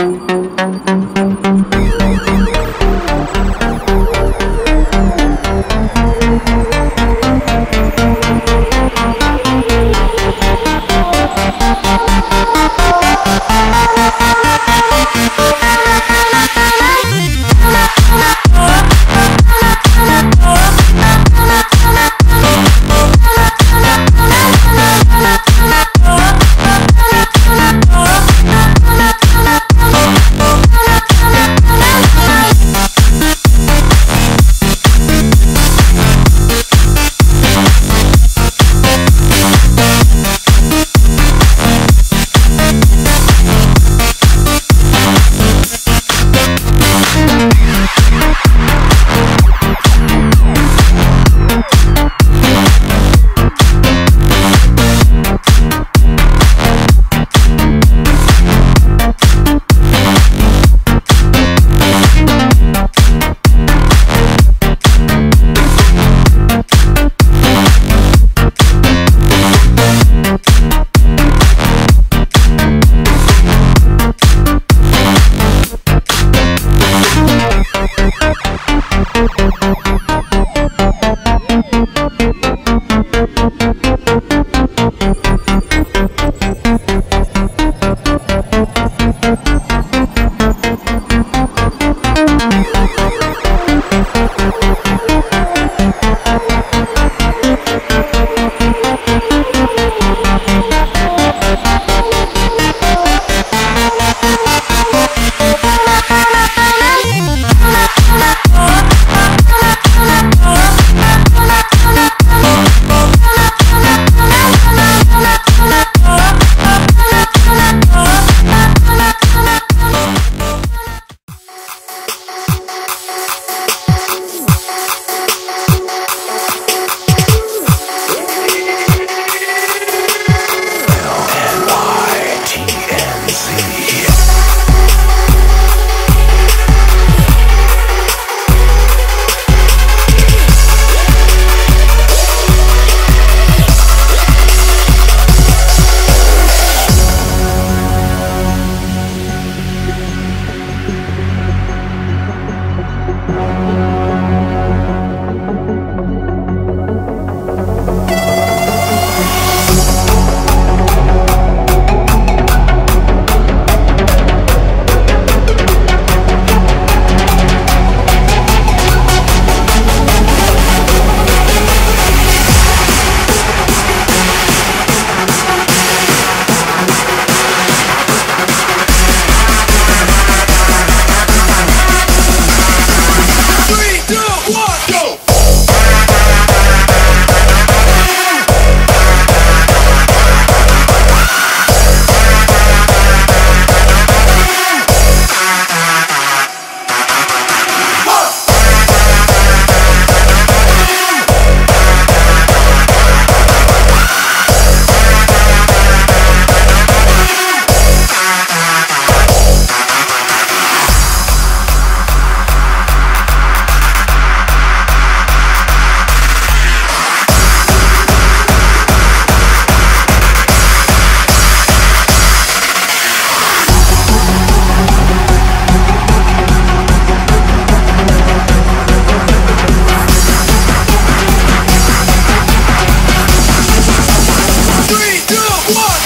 Ooh. One.